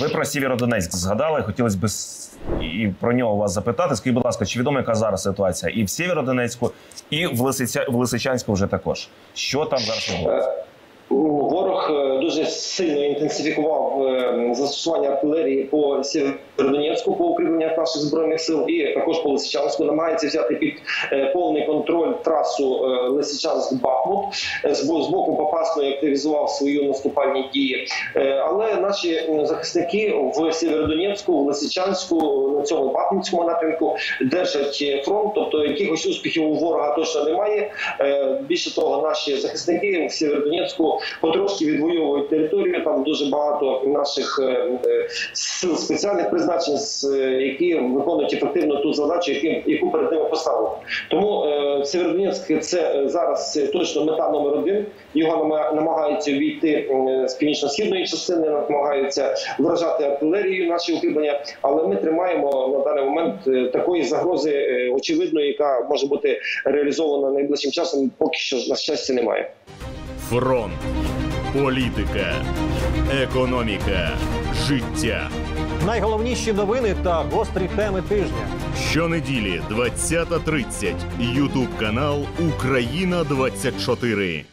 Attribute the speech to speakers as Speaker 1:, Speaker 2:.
Speaker 1: Ви про Сєвєродонецьк згадали. Хотілося б і про нього вас запитати. Скажіть, будь ласка, чи відома яка зараз ситуація і в Сєвєродонецьку, і в, Лисичанську вже також. Що там зараз відбувається?
Speaker 2: Е, дуже сильно інтенсифікував е, застосування артилерії по Сєвєродонецьку, по укріпленнях наших збройних сил, і також по Лисичанську намагається взяти під е, повний контроль трасу Лисичанськ-Бахмут. З боку Попасної активізував свої наступальні дії. Але наші захисники в Сєвєродонецьку, в Лисичанську, на цьому Бахмутському напрямку держать фронт. Тобто якихось успіхів у ворога точно немає. Більше того, наші захисники в Сєвєродонецьку потрошки відвоюють територію. Там дуже багато наших е, е, сил спеціальних призначень, е, які виконують ефективно ту задачу, яку перед ними поставили. Тому Сєвєродонецьк це зараз точно мета номер один. Його нама- намагаються війти з північно-східної частини, намагаються вражати артилерією наші укріплення. Але ми тримаємо на даний момент такої загрози очевидної, яка може бути реалізована найближчим часом. Поки що на щастя немає.
Speaker 3: Фронт, політика, економіка, життя.
Speaker 4: Найголовніші новини та гострі теми тижня.
Speaker 3: Щонеділі 20.30. Ютуб канал Україна 24.